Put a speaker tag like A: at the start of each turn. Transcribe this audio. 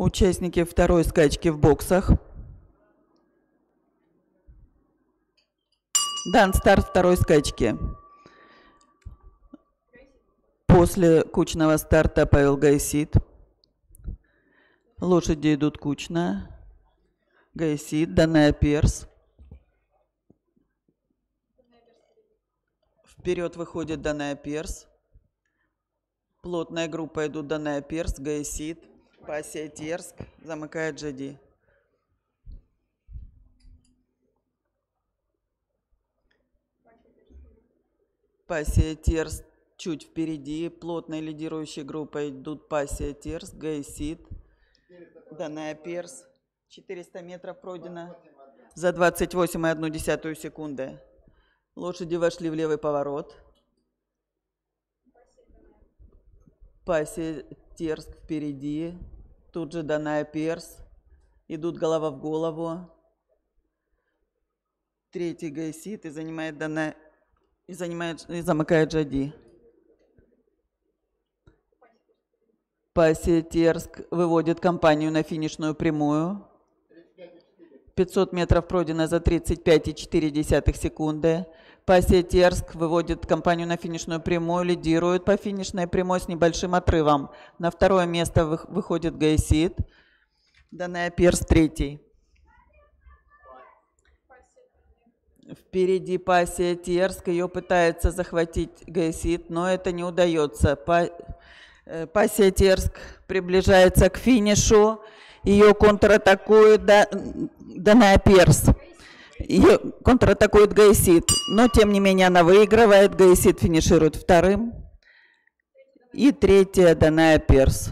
A: Участники второй скачки в боксах. Дан старт второй скачки. После кучного старта Павел Гайсит. Лошади идут кучно. Гайсит, Даная Перс. Вперед выходит Даная Перс. Плотная группа идут Даная Перс, Гайсит, Пассия Терск, замыкает Джади. Пассия Терс чуть впереди. Плотной лидирующей группой идут Пассия Терс, Гайсит, Даная Перс. 400 метров пройдено за 28,1 секунды. Лошади вошли в левый поворот. Пассия Терск впереди. Тут же Даная Перс. Идут голова в голову. Третий гайсит и занимает Даная и занимает и замыкает Джади. Пассия Терск выводит компанию на финишную прямую. 500 метров пройдено за 35,4 секунды. Пассия Терск выводит компанию на финишную прямую, лидирует по финишной прямой с небольшим отрывом. На второе место выходит Гайсит. Данная Перс третий. Впереди пассия Терск, ее пытается захватить Гайсит, но это не удается. Э, пассия Терск приближается к финишу, ее контратакует Данная Перс. Ее контратакует Гайсит, но тем не менее она выигрывает. Гайсит финиширует вторым. И третья Даная Перс.